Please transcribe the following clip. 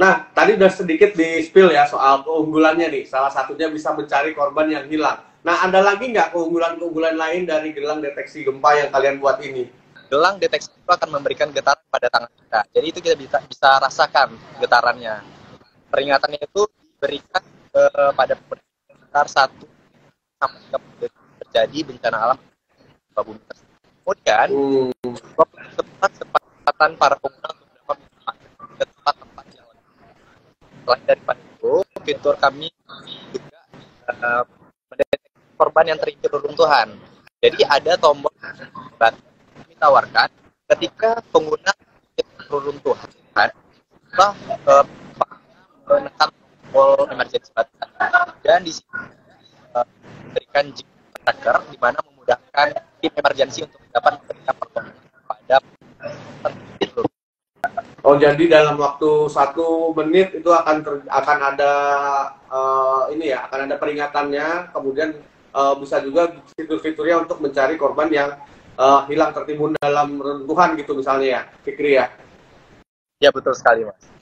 Nah, tadi udah sedikit di spill ya soal keunggulannya nih. Salah satunya bisa mencari korban yang hilang. Nah, ada lagi nggak keunggulan-keunggulan lain dari gelang deteksi gempa yang kalian buat ini? Gelang deteksi gempa akan memberikan getaran pada tangan kita. Jadi itu kita bisa, bisa rasakan getarannya. Peringatannya itu diberikan eh, pada sekitar satu sampai terjadi bencana alam gempa bumi tersebut. Kemudian, Hmm. tempat kesempatan para pengguna untuk dapat ke tempat-tempat yang lebih. Selain daripada itu, fitur kami juga uh, korban yang terinjak reruntuhan. Jadi ada tombol yang kami tawarkan ketika pengguna reruntuhan, setelah uh, menekan tombol emergency button dan di sini uh, tracker di mana memudahkan tim emergency untuk dapat memberikan Oh, jadi dalam waktu satu menit itu akan ter- akan ada eh, ini ya, akan ada peringatannya. Kemudian eh, bisa juga fitur-fiturnya untuk mencari korban yang eh, hilang tertimbun dalam reruntuhan gitu misalnya ya, Fikri ya. Ya betul sekali mas.